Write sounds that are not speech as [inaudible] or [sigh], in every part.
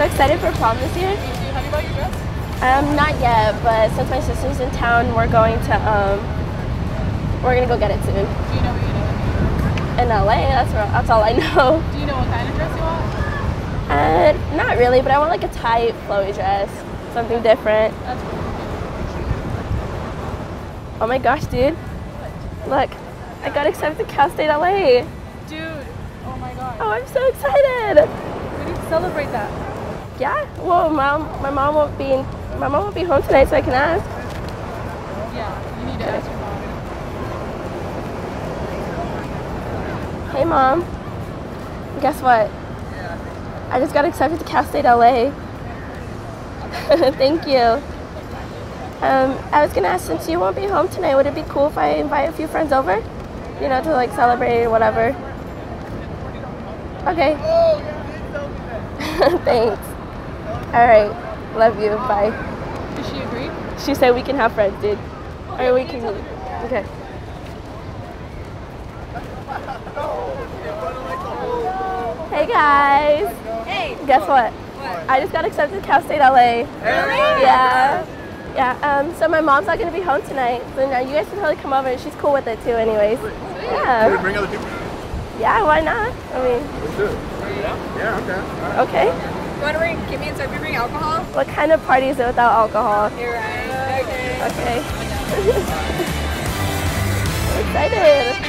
so excited for prom this year. Have you bought your dress? Um, not yet, but since my sister's in town, we're going to um, we're gonna go get it soon. Do you know what you're doing? In LA, that's where, that's all I know. Do you know what kind of dress you want? Uh, not really, but I want like a tight, flowy dress, something different. That's cool. Oh my gosh, dude! Look, I got accepted to Cal State LA. Dude, oh my god. Oh, I'm so excited! We need to celebrate that. Yeah. Well, mom, my mom won't be in, my mom won't be home tonight, so I can ask. Yeah, you need to ask your mom. Hey, mom. Guess what? I just got accepted to Cal State LA. [laughs] Thank you. Um, I was gonna ask, since you won't be home tonight, would it be cool if I invite a few friends over? You know, to like celebrate or whatever. Okay. [laughs] Thanks. All right. Love you. Bye. Did she agree? She said we can have friends, dude. Or we can. Okay. Hey guys. Hey. Guess what? I just got accepted to Cal State LA. Really? Yeah. Yeah. Um. So my mom's not gonna be home tonight. So now you guys can totally come over. She's cool with it too, anyways. Yeah. Bring other people. Yeah. Why not? I mean, Let's do it. Yeah, okay. okay. You want to bring, give me and Sophie bring alcohol? What kind of party is it without alcohol? You're right. Okay. Okay. I'm excited.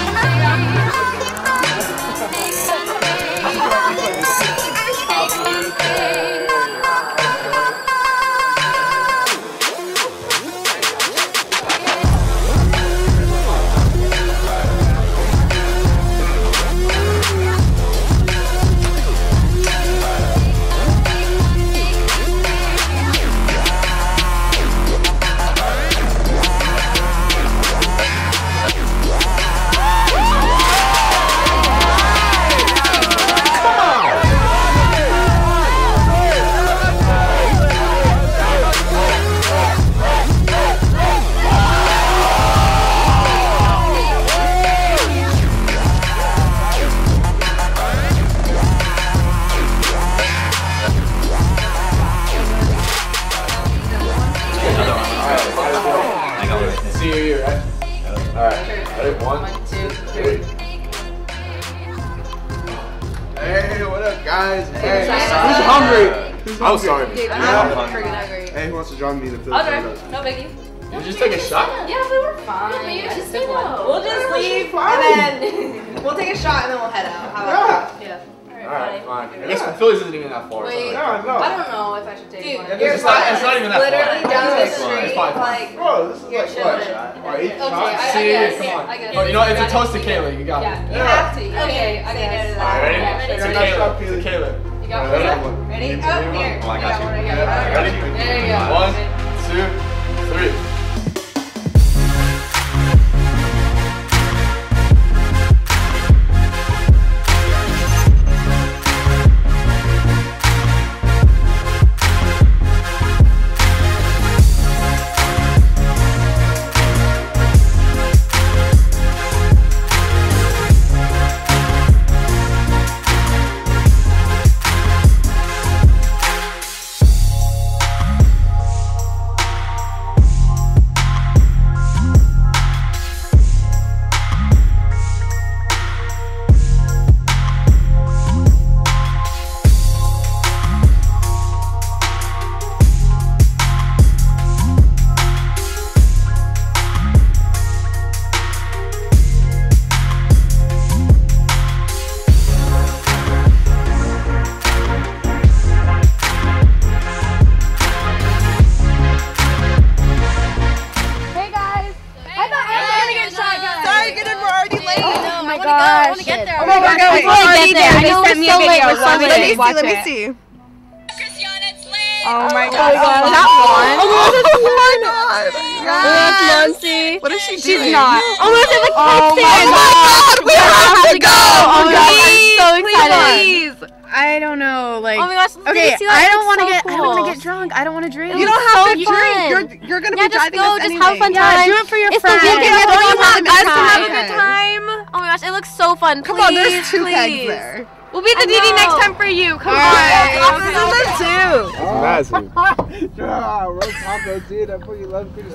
See One, two, three. Hey, what up, guys? Hey, who's hungry? Who's I'm sorry. Dude, Yeah. I'm freaking hungry. Hey, who wants to join me in the field? I'll drive. No biggie. You just take a shot? Yeah, we were fine. but you just took say one. no. We'll just leave and then [laughs] we'll take a shot and then we'll head out. How about that? Yeah. Alright, fine. I guess Phillies isn't even that far. Wait. so- Yeah, no. I don't know if I should take Dude, one. it's You're not- it's not even that far. Literally down the street, It's fine. like. Bro, this is You're like what? chilling. Or eight Okay, shots? I, I See, guess. come on. I guess. Oh, you know, it's a toast to guess- Kayla. You got Yeah, it. you Yeah. have to. Okay, I can go to that. Alright, ready? Yeah, ready? It's a Yeah, nice Kayla. It's a Kayla. Kayla. You got Yeah, one? Ready? You Oh, here. Oh, I I got got you. one. I got Yeah. one. Ready? There you go. One, two, three. Oh my gosh. get there. Oh my god, we're we want to get get there. They I know sent we're me so a late. video. We're so Let me late. see, Watch let me it. see. Oh my Oh god. my oh, god. Is that one? [laughs] Oh my god. Yes. Nancy. What is she doing? She's not. Oh my god. Oh, oh my god. We have to go. Oh my god. Please, I'm so excited. please. I don't know, like. Oh my gosh. Okay, Stacy, that I don't looks want to so get. I don't want cool. to get drunk. I don't want to drink. You don't have to You- drink. You're you're gonna Yeah, be just driving go, us just anyway. have a fun Yeah, time. do it for your It's friends. the weekend, Yeah, everyone don't have have a us good to have a time. Gosh, it looks so fun. Come on, there's two please. kegs there. We'll be at the I DD next time for you. Come All on. right. Okay, This is okay. Massive.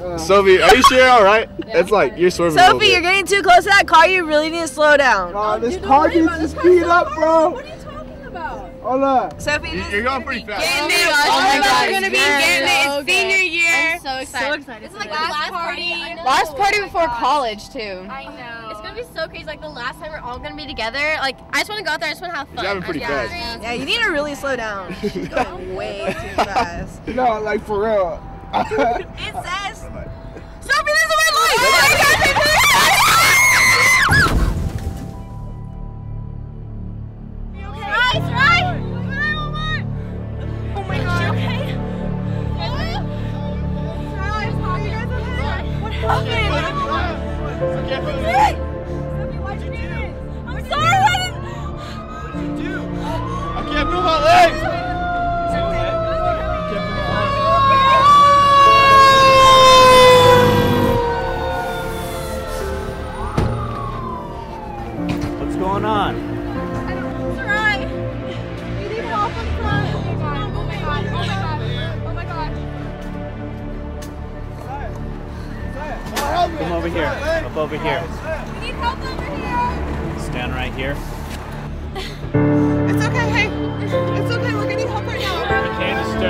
Uh, Sophie, are you sure? All right. It's like you're swerving. a little Sophie, you're getting too close to that car. You really need to slow down. Oh, this car needs to speed up, bro. What are you talking about? Hold up. Sophie, You- just You're going pretty fast. Oh my Oh gosh, we're gonna be yes. getting it. It's Okay. senior year. I'm so excited. This is like the last party. Last party before college too. I know. It's gonna be so crazy. Like the last time we're all gonna be together. Like I just want to go out there. I just want to have fun. You're driving pretty Yeah. fast. yeah, you need to really slow down. [laughs] She's going way too fast. [laughs] No, like for real. It says. [laughs] Sophie,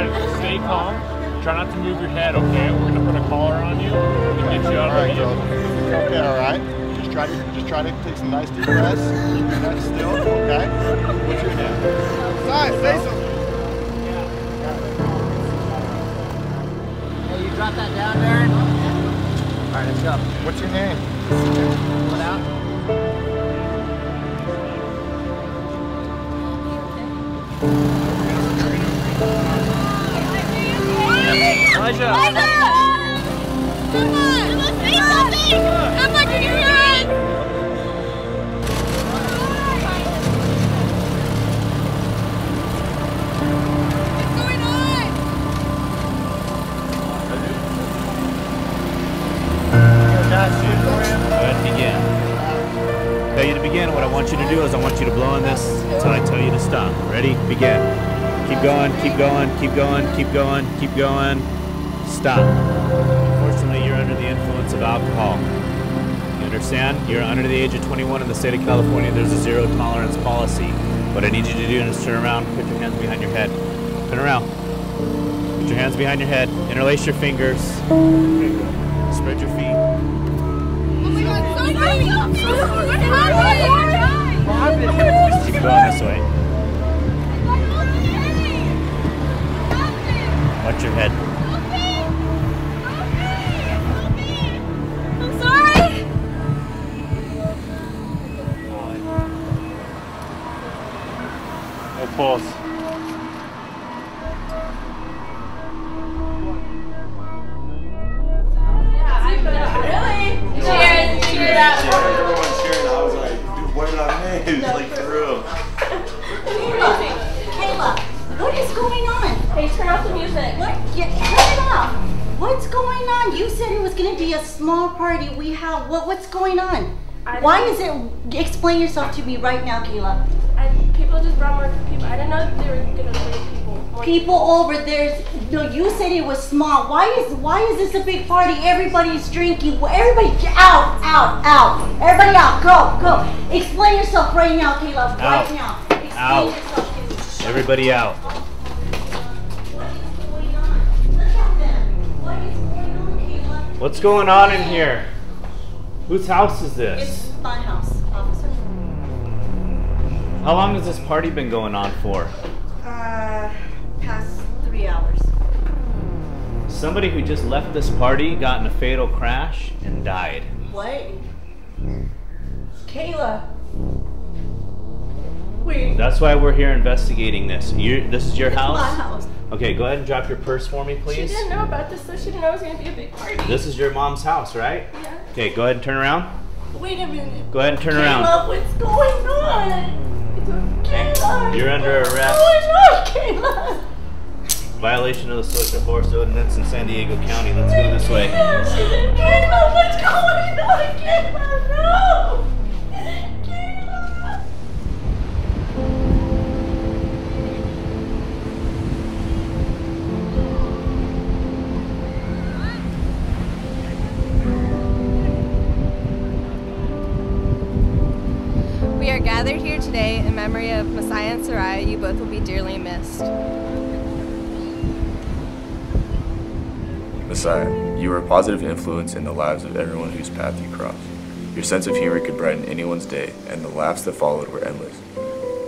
just stay, stay calm. Try not to move your head, okay? We're gonna put a collar on you and get you out of the. Okay, all right. Just try to just try to take some nice deep breaths. Keep your neck still. Okay. What's your name? Sorry, say something. Hey, you drop that down, Darren? All right, let's go. What's your name? Elijah. Come on. Let's say something. Like, are you right? What's going on? Go ahead and begin. Tell you to begin. What I want you to do is I want you to blow on this until I tell you to stop. Ready? Begin. Keep going, keep going, keep going, keep going, keep going. Stop. Unfortunately, you're under the influence of alcohol. You understand? You're under the age of 21 in the state of California. There's a zero tolerance policy. What I need you to do is turn around, put your hands behind your head. Turn around. Put your hands behind your head. Interlace your fingers. Spread your feet. Oh my god, Sophie! What? Keep going this way. Watch your head. A small party. We have what? What's going on? Why don't- is it? Explain yourself to me right now, Kayla. I, people just brought more people. I didn't know they were gonna bring people. More People over there's no. You said it was small. Why is why is this a big party? Everybody's drinking. Everybody out, out, out. Everybody out. Go, go. Explain yourself right now, Kayla. Right now. Explain Out. yourself to. Everybody out. What is going on? Look at them. What is going on, Kayla? What's going on in here? Whose house is this? It's my house, officer. How long has this party been going on for? Uh, past three hours. Somebody who just left this party got in a fatal crash and died. What? Kayla. Wait. That's why we're here investigating this. you this is your It's house? my house. Okay, go ahead and drop your purse for me, please. She didn't know about this, so she didn't know it was gonna be a big party. This is your mom's house, right? Yeah. Okay, go ahead and turn around. Wait a minute. Go ahead and turn around. Caleb, what's going on? Kayla. You're under arrest. going on, Kayla? Violation of the social host ordinance in San Diego County. Let's go this way. Kayla, what's going on? Kayla, no! Memory of Messiah and Soraya. You both will be dearly missed. Messiah, you were a positive influence in the lives of everyone whose path you crossed. Your sense of humor could brighten anyone's day, and the laughs that followed were endless.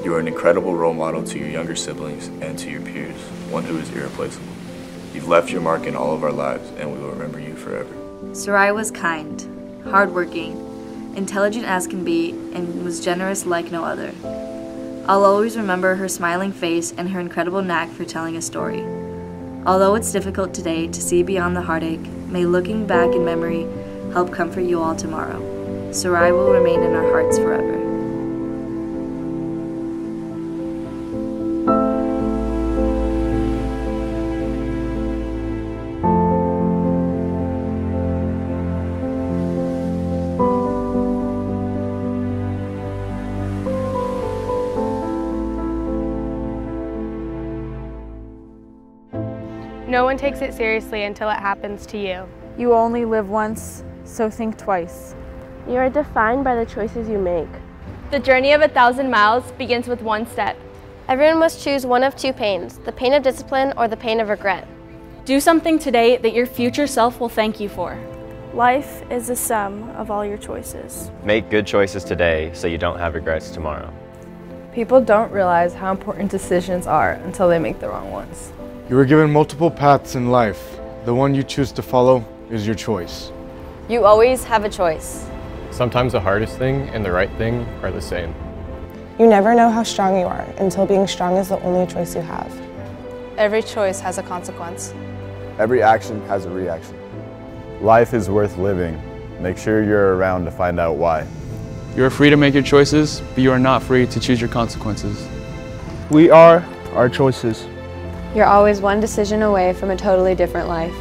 You are an incredible role model to your younger siblings and to your peers, one who is irreplaceable. You've left your mark in all of our lives, and we will remember you forever. Sarai was kind, hardworking, intelligent as can be, and was generous like no other. I'll always remember her smiling face and her incredible knack for telling a story. Although it's difficult today to see beyond the heartache, may looking back in memory help comfort you all tomorrow. Sarai will remain in our hearts forever. No one takes it seriously until it happens to you. You only live once, so think twice. You are defined by the choices you make. The journey of a thousand miles begins with one step. Everyone must choose one of two pains the pain of discipline or the pain of regret. Do something today that your future self will thank you for. Life is the sum of all your choices. Make good choices today so you don't have regrets tomorrow. People don't realize how important decisions are until they make the wrong ones. You are given multiple paths in life. The one you choose to follow is your choice. You always have a choice. Sometimes the hardest thing and the right thing are the same. You never know how strong you are until being strong is the only choice you have. Every choice has a consequence. Every action has a reaction. Life is worth living. Make sure you're around to find out why. You are free to make your choices, but you are not free to choose your consequences. We are our choices. You're always one decision away from a totally different life.